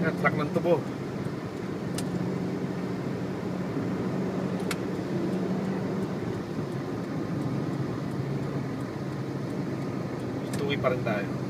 Yan, truck ng tubo. Tuwi pa rin tayo.